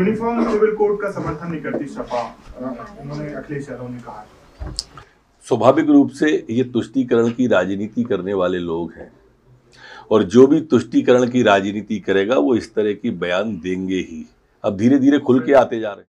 Uniform civil code का समर्थन नहीं करती सपा उन्होंने अखिलेश यादव ने कहा। स्वाभाविक रूप से ये तुष्टीकरण की राजनीति करने वाले लोग हैं। और जो भी तुष्टीकरण की राजनीति करेगा, वो इस तरह की बयान देंगे ही। अब धीरे धीरे खुल के आते जा रहे हैं।